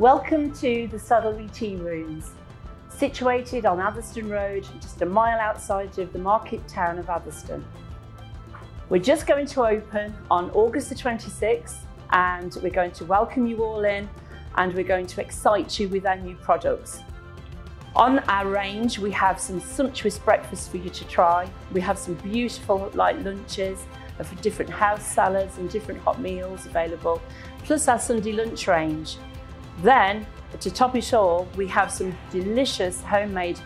Welcome to the Saddlery Tea Rooms, situated on Atherstone Road, just a mile outside of the market town of Atherstone. We're just going to open on August the 26th and we're going to welcome you all in and we're going to excite you with our new products. On our range, we have some sumptuous breakfasts for you to try. We have some beautiful light lunches of different house salads and different hot meals available, plus our Sunday lunch range. Then, to top it all, we have some delicious homemade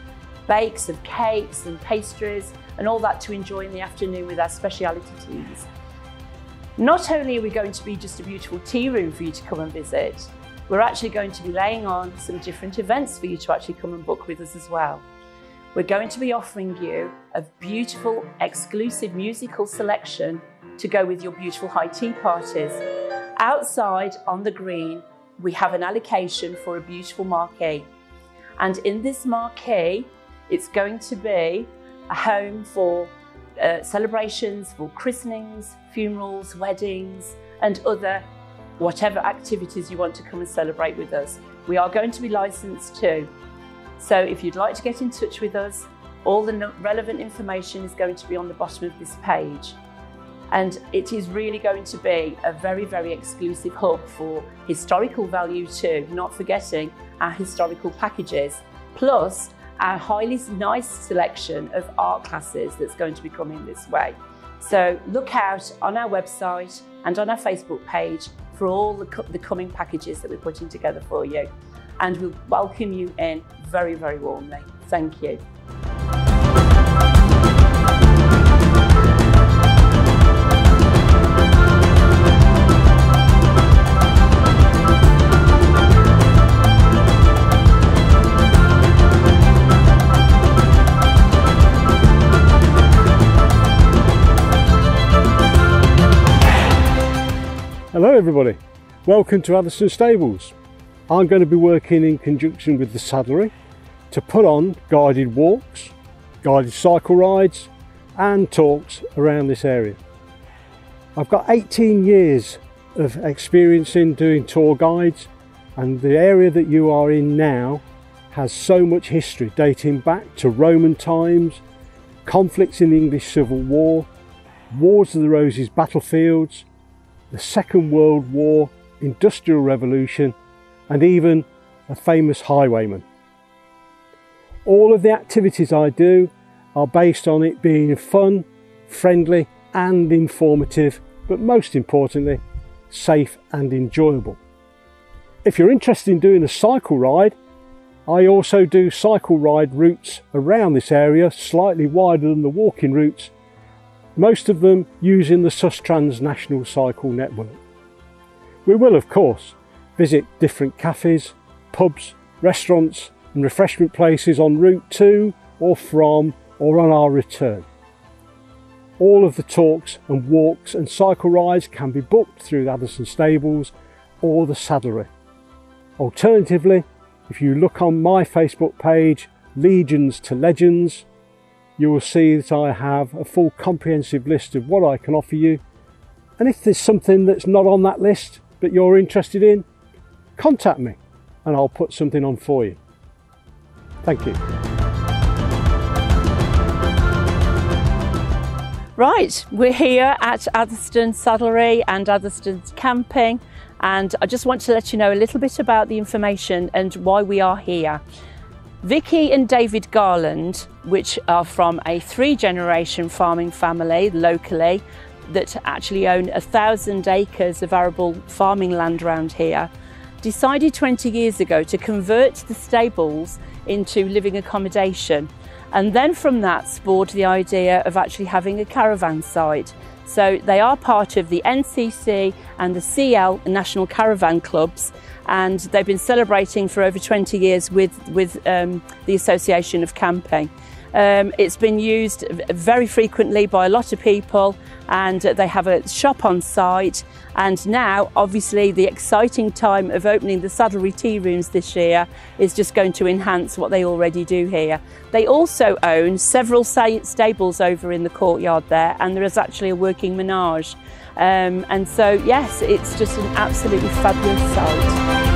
bakes of cakes and pastries and all that to enjoy in the afternoon with our speciality teas. Not only are we going to be just a beautiful tea room for you to come and visit, we're actually going to be laying on some different events for you to actually come and book with us as well. We're going to be offering you a beautiful, exclusive musical selection to go with your beautiful high tea parties. Outside on the green, we have an allocation for a beautiful marquee. And in this marquee, it's going to be a home for uh, celebrations, for christenings, funerals, weddings, and other whatever activities you want to come and celebrate with us. We are going to be licensed too. So if you'd like to get in touch with us, all the relevant information is going to be on the bottom of this page. And it is really going to be a very, very exclusive hub for historical value too, not forgetting our historical packages, plus our highly nice selection of art classes that's going to be coming this way. So look out on our website and on our Facebook page for all the, the coming packages that we're putting together for you. And we'll welcome you in very, very warmly. Thank you. Hello everybody, welcome to Atherstone Stables. I'm going to be working in conjunction with the saddlery to put on guided walks, guided cycle rides and talks around this area. I've got 18 years of experience in doing tour guides and the area that you are in now has so much history dating back to Roman times, conflicts in the English Civil War, Wars of the Roses battlefields, the Second World War, Industrial Revolution, and even a famous highwayman. All of the activities I do are based on it being fun, friendly, and informative, but most importantly, safe and enjoyable. If you're interested in doing a cycle ride, I also do cycle ride routes around this area, slightly wider than the walking routes most of them using the Sustrans National Cycle Network. We will, of course, visit different cafes, pubs, restaurants and refreshment places en route to or from or on our return. All of the talks and walks and cycle rides can be booked through the Atherstone Stables or the Saddlery. Alternatively, if you look on my Facebook page, Legions to Legends, you will see that I have a full comprehensive list of what I can offer you. And if there's something that's not on that list that you're interested in, contact me and I'll put something on for you. Thank you. Right, we're here at Atherstone Saddlery and Atherstone Camping and I just want to let you know a little bit about the information and why we are here. Vicky and David Garland, which are from a three generation farming family locally that actually own a thousand acres of arable farming land around here, decided 20 years ago to convert the stables into living accommodation. And then from that spawned the idea of actually having a caravan site. So they are part of the NCC and the CL National Caravan Clubs and they've been celebrating for over 20 years with, with um, the Association of Camping. Um, it's been used very frequently by a lot of people and they have a shop on site and now obviously the exciting time of opening the saddlery tea rooms this year is just going to enhance what they already do here. They also own several stables over in the courtyard there and there is actually a working menage um, and so yes it's just an absolutely fabulous site.